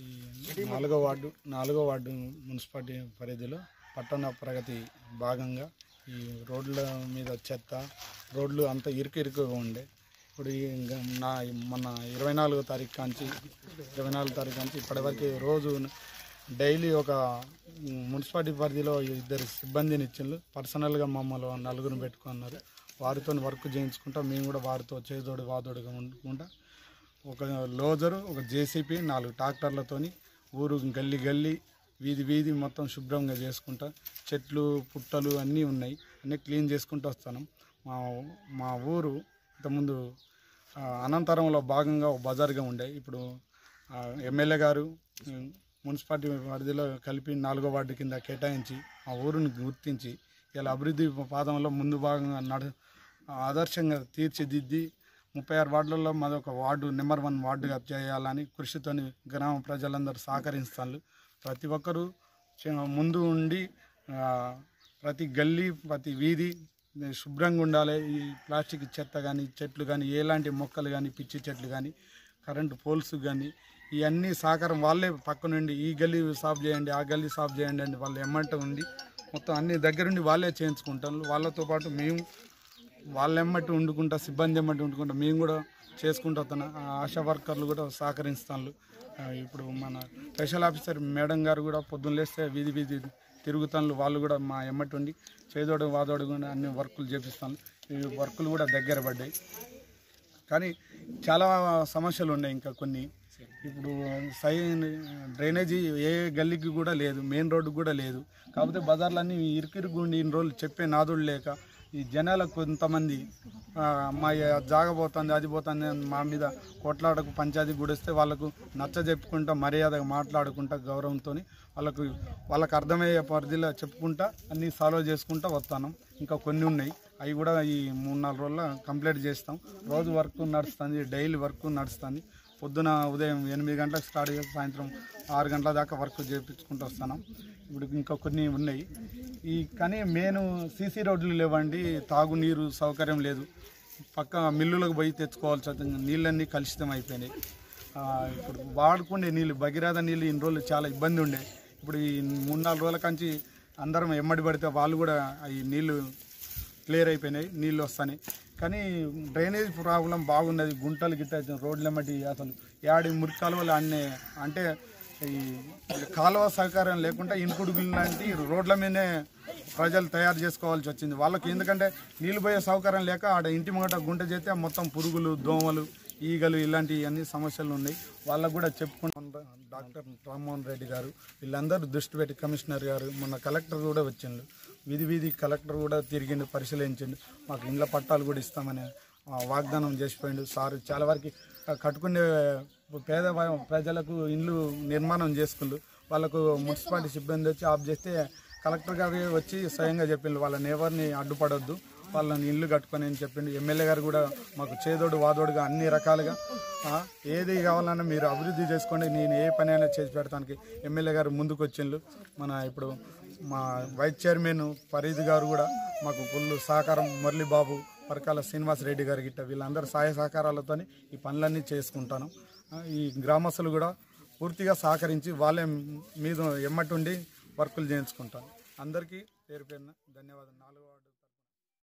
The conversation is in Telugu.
ఈ నాలుగో వార్డు నాలుగో వార్డు మున్సిపాలిటీ పరిధిలో పట్టణ ప్రగతి భాగంగా ఈ రోడ్ల మీద చెత్త రోడ్లు అంత ఇరుకు ఇరుకుగా ఉండే. ఇప్పుడు ఈ నా మొన్న ఇరవై నాలుగో తారీఖు కాంచి ఇరవై నాలుగో తారీఖు కాంచి ఇప్పటివరకు రోజు డైలీ ఒక మున్సిపాలిటీ పరిధిలో ఇద్దరు సిబ్బందిని ఇచ్చిండ్రు. పర్సనల్గా మమ్మల్ని నలుగురు పెట్టుకున్నారు. వారితో వర్క్ చేయించుకుంటా మేము కూడా వారితో చేదోడు వాదోడుగా ఉండుకుంటా ఒక లోజరు ఒక జేసీపీ నాలుగు ట్రాక్టర్లతోని ఊరు గల్లి గల్లి వీధి వీధి మొత్తం శుభ్రంగా చేసుకుంటా చెట్లు పుట్టలు అన్నీ ఉన్నాయి. అన్నీ క్లీన్ చేసుకుంటూ వస్తాను. మా మా ఊరు ఇంతకుముందు అనంతరంలో భాగంగా ఒక బజార్గా ఉండే. ఇప్పుడు ఎమ్మెల్యే గారు మున్సిపాలిటీ పరిధిలో కలిపి నాలుగో వార్డు కింద కేటాయించి ఆ ఊరుని గుర్తించి ఇలా అభివృద్ధి పాదంలో ముందు భాగంగా నడ ఆదర్శంగా తీర్చిదిద్ది ముప్పై ఆరు వార్డులలో మాదొక వార్డు నెంబర్ వన్ వార్డుగా చేయాలని కృషితోని గ్రామ ప్రజలందరూ సహకరిస్తారు ప్రతి ఒక్కరూ చే- ముందు ఉండి ప్రతి గల్లీ ప్రతి వీధి శుభ్రంగా ఉండాలి. ఈ ప్లాస్టిక్ చెత్త కానీ చెట్లు కానీ ఎలాంటి మొక్కలు కానీ పిచ్చి చెట్లు కానీ కరెంటు పోల్స్ కానీ ఇవన్నీ సహకారం వాళ్ళే పక్క నుండి ఈ గల్లీ సాఫ్ చేయండి ఆ గల్లీ సాఫ్ చేయండి అని వాళ్ళు ఎమ్మంట ఉండి మొత్తం అన్ని దగ్గరుండి వాళ్ళే చేయించుకుంటారు. వాళ్ళతో పాటు మేము వాళ్ళ ఎమ్మటి వండుకుంటా సిబ్బంది ఎమ్మటి వండుకుంటా మేము కూడా చేసుకుంటూ వస్తున్నాం ఆశా వర్కర్లు కూడా సహకరిస్తాను ఇప్పుడు మన స్పెషల్ ఆఫీసర్ మేడం గారు కూడా పొద్దున్న లేస్తే వీధి వీధి తిరుగుతాను వాళ్ళు కూడా మా ఎమ్మటి ఉండి చేదోడు వాదోడు కూడా అన్ని వర్కులు చేపిస్తాను ఈ వర్కులు కూడా దగ్గర పడ్డాయి. కానీ చాలా సమస్యలు ఉన్నాయి ఇంకా కొన్ని. ఇప్పుడు సై డ్రైనేజీ ఏ గల్లీకి కూడా లేదు మెయిన్ రోడ్డు కూడా లేదు. కాకపోతే బజార్లన్నీ ఇరుకిరుగు ఇన్ని రోజులు చెప్పే నాదుడు లేక ఈ జనాలకు కొంతమంది మా జాగ పోతుంది అది పోతుంది మా మీద కొట్లాడకు పంచాయతీ గుడిస్తే వాళ్ళకు నచ్చ చెప్పుకుంటా మర్యాదగా మాట్లాడుకుంటా గౌరవంతో వాళ్ళకు వాళ్ళకు అర్థమయ్యే పరిధిలో చెప్పుకుంటా అన్నీ సాల్వ్ చేసుకుంటా వస్తాను. ఇంకా కొన్ని ఉన్నాయి. అవి కూడా ఈ మూడు నాలుగు రోజుల్లో కంప్లీట్ చేస్తాం. రోజు వర్క్ నడుస్తుంది డైలీ వర్క్ నడుస్తుంది. పొద్దున ఉదయం ఎనిమిది గంటలకు స్టార్ట్ చేసి సాయంత్రం ఆరు గంటల దాకా వర్క్ చేయించుకుంటూ వస్తున్నాం ఇప్పుడు ఇంకా కొన్ని ఉన్నాయి. ఈ కానీ మెయిన్ సీసీ రోడ్లు లేవండి తాగునీరు సౌకర్యం లేదు. పక్క మిల్లులకు పోయి తెచ్చుకోవాల్సి వస్తుంది. నీళ్ళన్నీ కలుషితం అయిపోయినాయి. ఇప్పుడు వాడుకుండే నీళ్ళు భగీరథ నీళ్ళు ఇన్ని రోజులు చాలా ఇబ్బంది ఉండే. ఇప్పుడు ఈ మూడు నాలుగు రోజుల కంచి అందరం ఎమ్మడి పడితే వాళ్ళు కూడా ఈ నీళ్ళు క్లియర్ అయిపోయినాయి నీళ్ళు వస్తాయి. కానీ డ్రైనేజ్ ప్రాబ్లం బాగున్నది గుంటలు గిట్ట రోడ్ల మట్టి అసలు యాడి మురికి కాలువలు అన్నీ అంటే ఈ కాలువ సహకారం లేకుండా ఇనుకుడుగులు లాంటి రోడ్ల మీదనే ప్రజలు తయారు చేసుకోవాల్సి వచ్చింది. వాళ్ళకి ఎందుకంటే నీళ్ళు పోయే సౌకర్యం లేక ఆడ ఇంటి ముంగట గుంట చేస్తే మొత్తం పురుగులు దోమలు ఈగలు ఇలాంటి అన్ని సమస్యలు ఉన్నాయి. వాళ్ళకు కూడా చెప్పుకుంటా డాక్టర్ రామ్మోహన్ రెడ్డి గారు వీళ్ళందరూ దృష్టి పెట్టి కమిషనర్ గారు మొన్న కలెక్టర్ కూడా వచ్చిండు. వీధి వీధి కలెక్టర్ కూడా తిరిగిండు పరిశీలించిండు. మాకు ఇండ్ల పట్టాలు కూడా ఇస్తామని వాగ్దానం చేసిపోయిండు. సారు చాలా వరకు కట్టుకునే పేద ప్రజలకు ఇండ్లు నిర్మాణం చేసుకుండు. వాళ్ళకు మున్సిపాలిటీ సిబ్బంది వచ్చి ఆఫ్ చేస్తే కలెక్టర్ గారు వచ్చి స్వయంగా చెప్పిండు. వాళ్ళని ఎవరిని అడ్డుపడొద్దు. వాళ్ళని ఇల్లు కట్టుకొని అని చెప్పిండు. ఎమ్మెల్యే గారు కూడా మాకు చేదోడు వాదోడుగా అన్ని రకాలుగా ఏది కావాలన్నా మీరు అభివృద్ధి చేసుకోండి. నేను ఏ పని అయినా చేసి పెడతానికి ఎమ్మెల్యే గారు ముందుకు వచ్చిండ్రు మన ఇప్పుడు మా వైస్ చైర్మన్ ఫరీద్ గారు కూడా మాకు ఫుల్ సహకారం. మురళీబాబు పరకాల శ్రీనివాస్ రెడ్డి గారి గిట్ట వీళ్ళందరూ సహాయ సహకారాలతో ఈ పనులన్నీ చేసుకుంటాను. ఈ గ్రామస్తులు కూడా పూర్తిగా సహకరించి వాళ్ళే మీద ఎమ్మటుండి వర్కులు చేయించుకుంటాను అందరికీ పేరు పేరున ధన్యవాదాలు. నాలుగు